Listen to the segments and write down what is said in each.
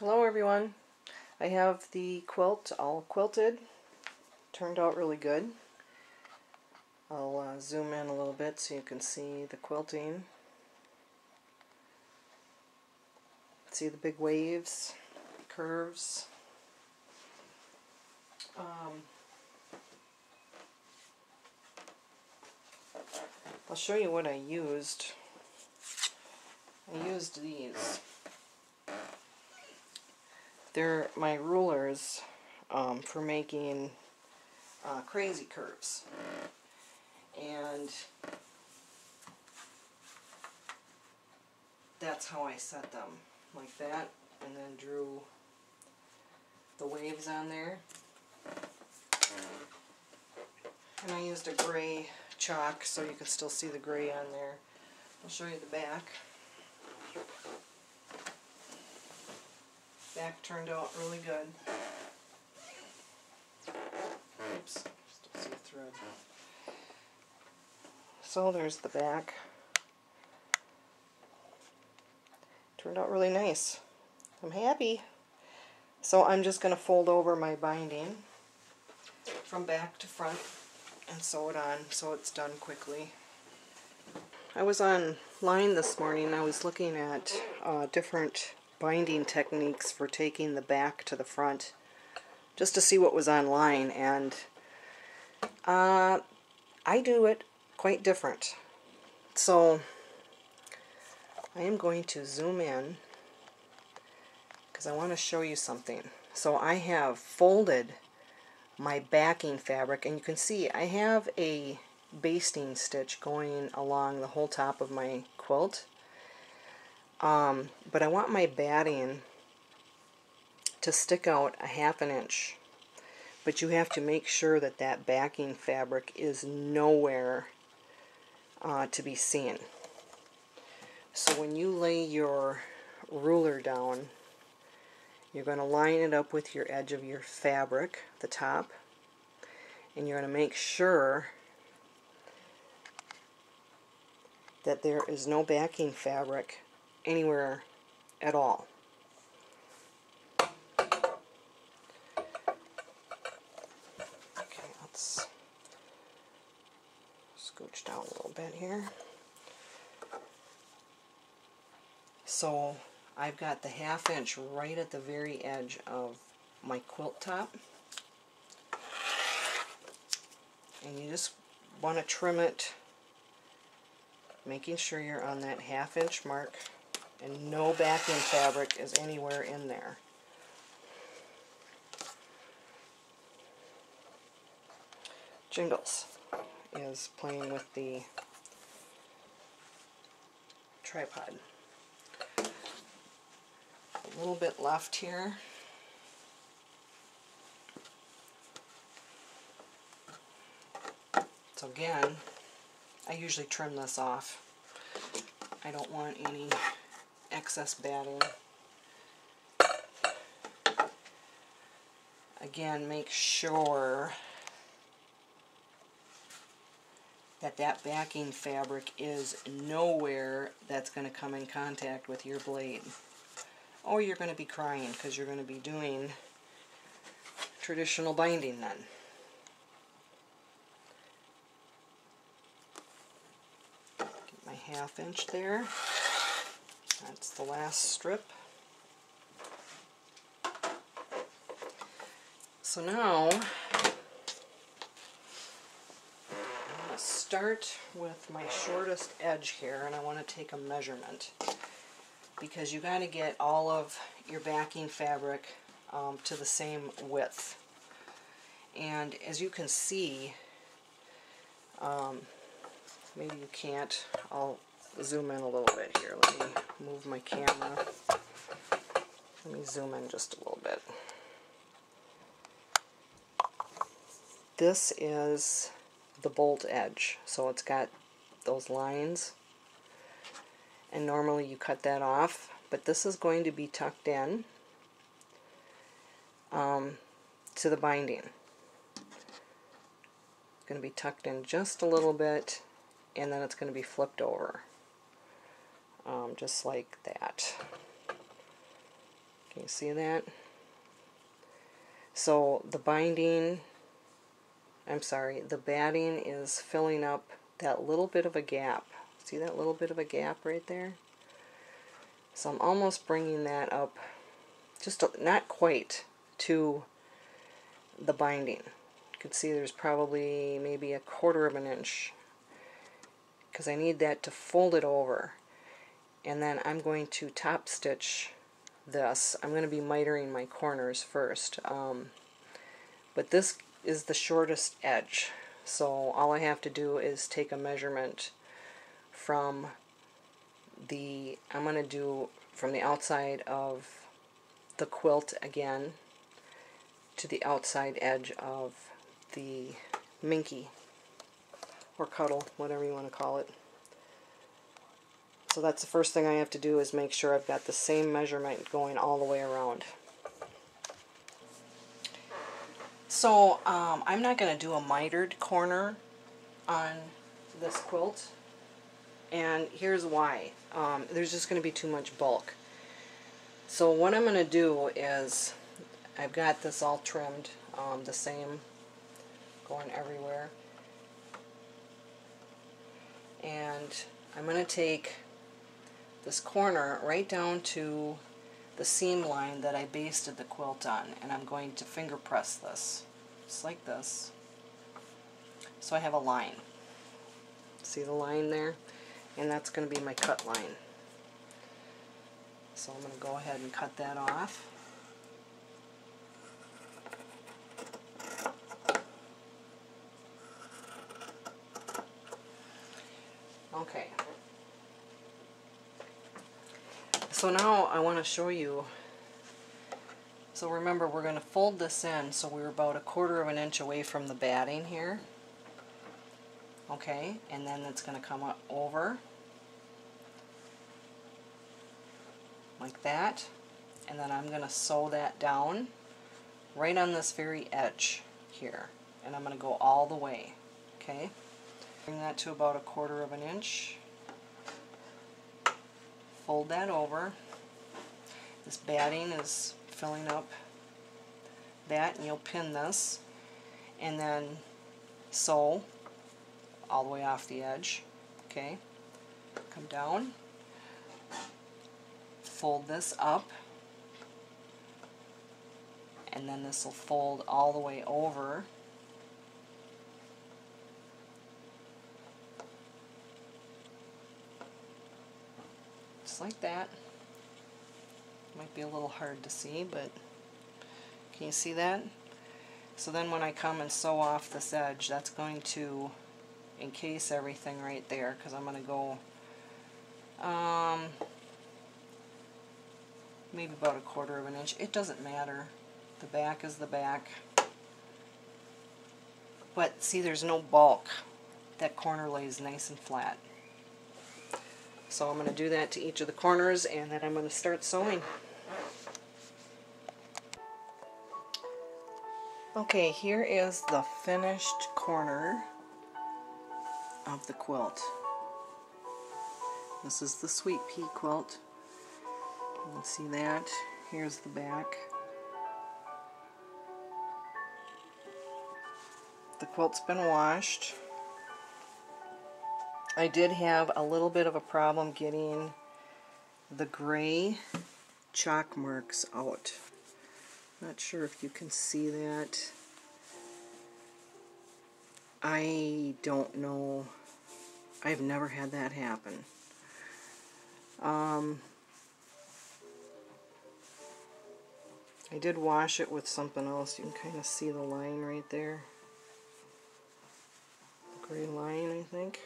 Hello everyone. I have the quilt all quilted. Turned out really good. I'll uh, zoom in a little bit so you can see the quilting. See the big waves, curves. Um, I'll show you what I used. I used these. They're my rulers um, for making uh, crazy curves. And that's how I set them, like that, and then drew the waves on there. And I used a gray chalk so you can still see the gray on there. I'll show you the back. Back turned out really good. Oops, still see a thread. So there's the back. Turned out really nice. I'm happy. So I'm just going to fold over my binding from back to front and sew it on so it's done quickly. I was online this morning. I was looking at uh, different binding techniques for taking the back to the front just to see what was online and uh, I do it quite different. So I am going to zoom in because I want to show you something. So I have folded my backing fabric and you can see I have a basting stitch going along the whole top of my quilt um, but I want my batting to stick out a half an inch. But you have to make sure that that backing fabric is nowhere uh, to be seen. So when you lay your ruler down you're going to line it up with your edge of your fabric, the top, and you're going to make sure that there is no backing fabric anywhere at all. Okay, let's scooch down a little bit here. So I've got the half inch right at the very edge of my quilt top. And you just want to trim it, making sure you're on that half inch mark and no backing fabric is anywhere in there. Jingles is playing with the tripod a little bit left here. So again, I usually trim this off. I don't want any excess batting. Again, make sure that that backing fabric is nowhere that's going to come in contact with your blade or you're going to be crying because you're going to be doing traditional binding then. Get my half inch there. That's the last strip. So now, I'm going to start with my shortest edge here and I want to take a measurement because you got to get all of your backing fabric um, to the same width. And as you can see, um, maybe you can't, I'll zoom in a little bit here. Let me move my camera. Let me zoom in just a little bit. This is the bolt edge, so it's got those lines and normally you cut that off but this is going to be tucked in um, to the binding. It's going to be tucked in just a little bit and then it's going to be flipped over um, just like that. Can you see that? So the binding, I'm sorry, the batting is filling up that little bit of a gap. See that little bit of a gap right there? So I'm almost bringing that up, just a, not quite, to the binding. You can see there's probably maybe a quarter of an inch because I need that to fold it over. And then I'm going to top stitch this. I'm going to be mitering my corners first. Um, but this is the shortest edge. So all I have to do is take a measurement from the, I'm going to do from the outside of the quilt again to the outside edge of the Minky or cuddle, whatever you want to call it. So that's the first thing I have to do is make sure I've got the same measurement going all the way around. So um, I'm not going to do a mitered corner on this quilt and here's why. Um, there's just going to be too much bulk. So what I'm going to do is I've got this all trimmed um, the same going everywhere and I'm going to take this corner right down to the seam line that I basted the quilt on and I'm going to finger press this just like this. So I have a line. See the line there? And that's going to be my cut line. So I'm going to go ahead and cut that off. Okay. So now I want to show you, so remember we're going to fold this in so we're about a quarter of an inch away from the batting here. Okay, and then it's going to come up over. Like that. And then I'm going to sew that down right on this very edge here. And I'm going to go all the way. Okay? Bring that to about a quarter of an inch. Fold that over. This batting is filling up that and you'll pin this and then sew all the way off the edge. Okay, come down, fold this up and then this will fold all the way over like that. Might be a little hard to see, but can you see that? So then when I come and sew off this edge, that's going to encase everything right there because I'm going to go um, maybe about a quarter of an inch. It doesn't matter. The back is the back. But see, there's no bulk. That corner lays nice and flat. So I'm going to do that to each of the corners and then I'm going to start sewing. Okay, here is the finished corner of the quilt. This is the Sweet Pea quilt. You can see that. Here's the back. The quilt's been washed. I did have a little bit of a problem getting the gray chalk marks out. Not sure if you can see that. I don't know. I've never had that happen. Um, I did wash it with something else. You can kind of see the line right there. The gray line, I think.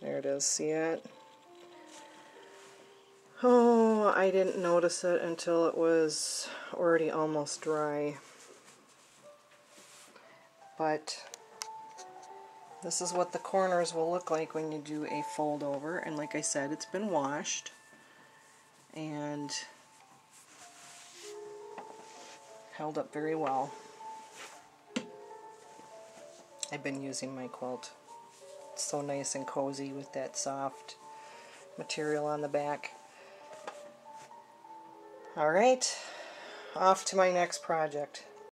There it is, see it? Oh, I didn't notice it until it was already almost dry. But this is what the corners will look like when you do a fold over. And like I said, it's been washed. And held up very well. I've been using my quilt so nice and cozy with that soft material on the back. Alright, off to my next project.